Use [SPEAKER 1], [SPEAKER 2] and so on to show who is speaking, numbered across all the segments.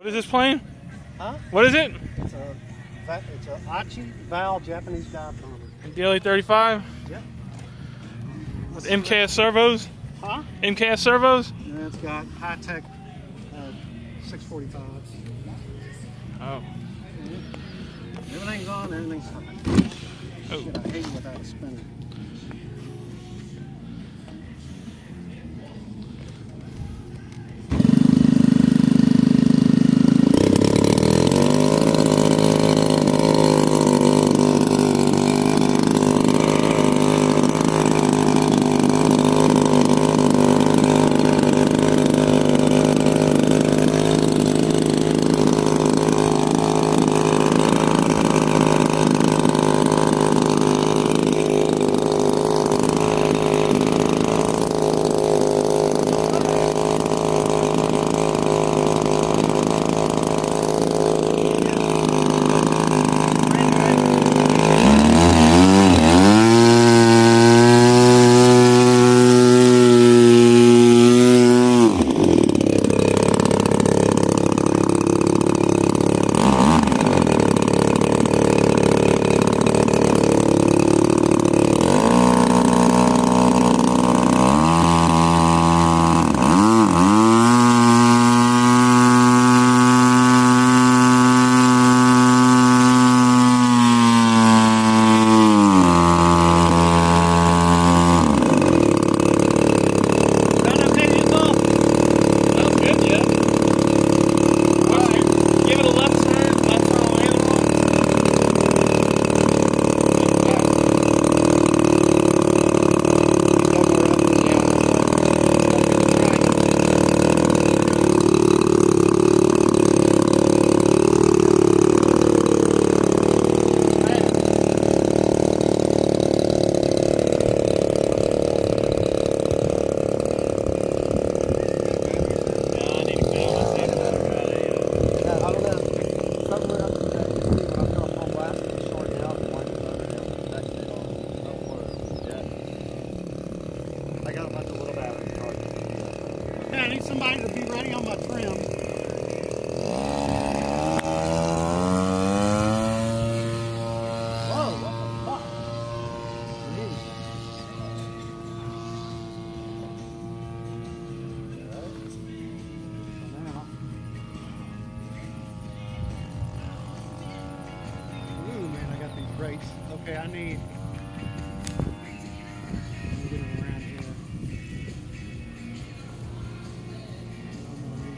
[SPEAKER 1] What is this plane?
[SPEAKER 2] Huh?
[SPEAKER 1] What is it?
[SPEAKER 2] It's a it's a Aichi Val Japanese dive bomber.
[SPEAKER 1] DLA 35
[SPEAKER 2] Yep.
[SPEAKER 1] with MKS servos.
[SPEAKER 2] Huh?
[SPEAKER 1] MKS servos.
[SPEAKER 2] Yeah, it's got high tech uh, 645s.
[SPEAKER 1] Oh.
[SPEAKER 2] Everything's on, everything's fine.
[SPEAKER 1] Oh.
[SPEAKER 2] Shit, I hate it without a spinner.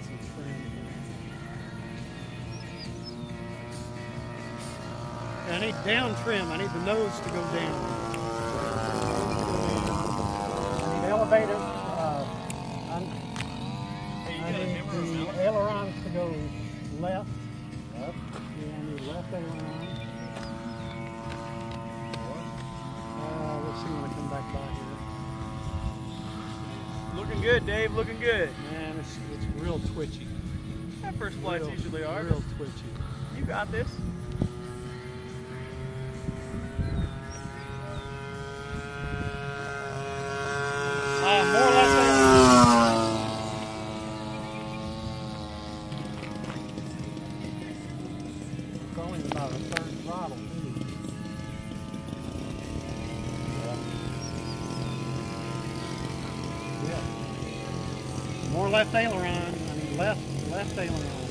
[SPEAKER 2] Some trim. Yeah, I need down trim. I need the nose to go down.
[SPEAKER 1] Good, Dave. Looking good.
[SPEAKER 2] Man, it's, it's real twitchy.
[SPEAKER 1] That first flights
[SPEAKER 2] Real-
[SPEAKER 1] usually are.
[SPEAKER 2] Real twitchy.
[SPEAKER 1] You got this. Uh, more or less.
[SPEAKER 2] It's about a third throttle, left aileron. I mean left left aileron.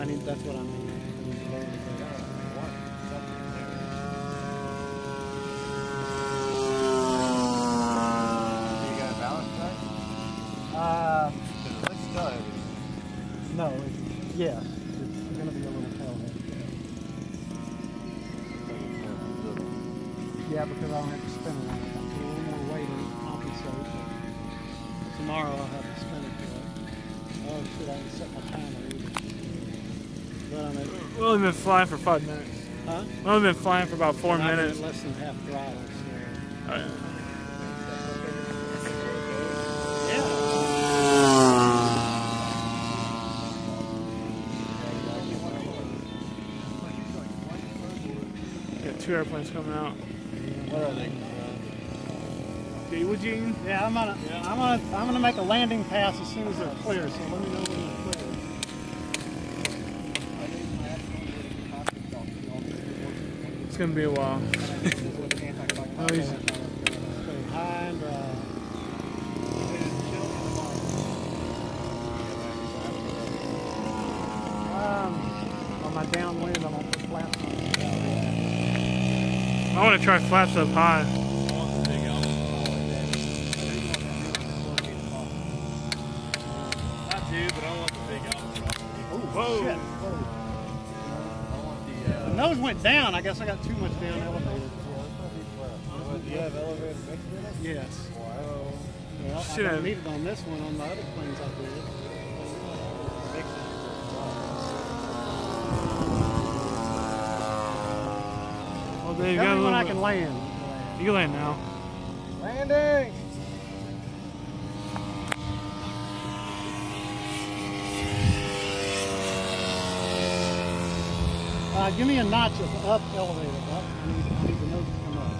[SPEAKER 2] I need, that's what I mean. I need to lower the rates. Uh, no, yeah, it's gonna be a little tail. Yeah, because I don't have to spin it. I have to put a little more weight in tomorrow I'll have to spin it. Oh shit, I set my. But I'm
[SPEAKER 1] We've only been flying for five minutes.
[SPEAKER 2] huh?
[SPEAKER 1] We've only been flying for about four
[SPEAKER 2] And been
[SPEAKER 1] minutes.
[SPEAKER 2] less than half throttle, so.
[SPEAKER 1] Oh, yeah.
[SPEAKER 2] Yeah.
[SPEAKER 1] Got two airplanes coming out.
[SPEAKER 3] What are they?
[SPEAKER 1] Eugene?
[SPEAKER 2] Yeah, I'm gonna, I'm gonna, I'm gonna make a landing pass as soon as they're clear. So let me know when they're clear.
[SPEAKER 1] It's gonna be a while. Oh, he's,
[SPEAKER 2] high and dry. Um, on my downwind, I'm flaps on.
[SPEAKER 1] I want to try flaps up high.
[SPEAKER 4] But I want the big albatross.
[SPEAKER 1] Whoa.
[SPEAKER 2] Shit. The nose went down. I guess I got too much down elevated.
[SPEAKER 3] Do you have elevator mixed in it?
[SPEAKER 2] Yes.
[SPEAKER 3] Wow.
[SPEAKER 2] Well,
[SPEAKER 1] Shit,
[SPEAKER 2] I
[SPEAKER 1] I-
[SPEAKER 2] don't need it on this one. On the other planes, I did.
[SPEAKER 1] Well, there you
[SPEAKER 2] Tell
[SPEAKER 1] got a
[SPEAKER 2] me when
[SPEAKER 1] little
[SPEAKER 2] I can land.
[SPEAKER 1] You can land now.
[SPEAKER 3] Landing!
[SPEAKER 2] Uh, give me a notch of up elevator. Up. I need, I need the nose to come up.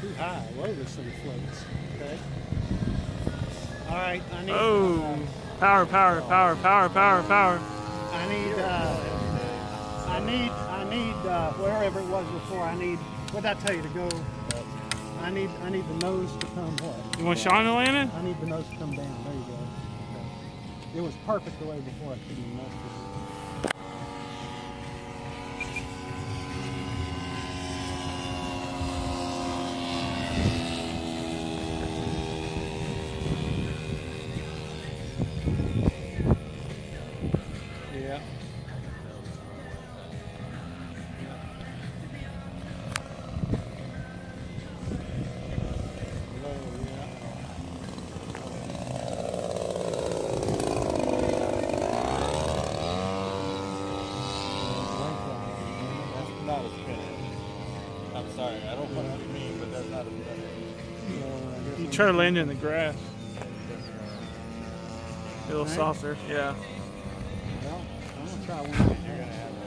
[SPEAKER 2] Too high. Whoa, this thing floats. Okay. All right. I need.
[SPEAKER 1] Oh. Power, power, power, power, power, power.
[SPEAKER 2] I need. Uh, I need. I need. Uh, wherever it was before. I need. What did I tell you to go? I need. I need the nose to come what?
[SPEAKER 1] You want Sean to land it?
[SPEAKER 2] I need the nose to come down. There you go. Okay. It was perfect the way before. I couldn't even mess with it. Yeah.
[SPEAKER 3] Not a spin I'm sorry, I don't know what you mean, but that's not a spin
[SPEAKER 1] You try to land in the grass. A little
[SPEAKER 2] Right.
[SPEAKER 1] softer. Yeah.
[SPEAKER 2] Well, I'm gonna try one. You're gonna have it.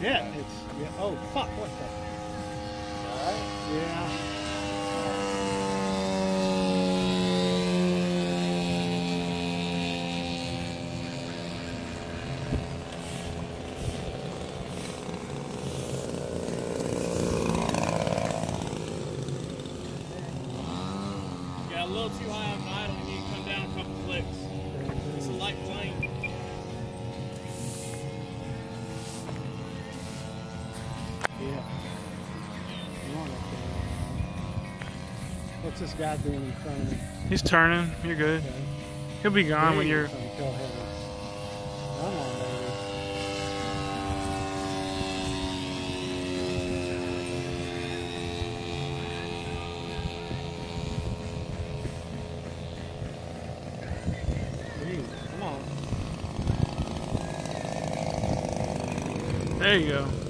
[SPEAKER 2] Shit, it's yeah. Oh fuck, what the?
[SPEAKER 3] Alright?
[SPEAKER 2] Yeah.
[SPEAKER 4] A little too high on idle. We need to come down a couple clicks. It's a light plane.
[SPEAKER 2] Yeah. Come on up there. What's this guy doing in front of me?
[SPEAKER 1] He's turning. You're good.
[SPEAKER 2] Okay.
[SPEAKER 1] He'll be gone when you're. There you go.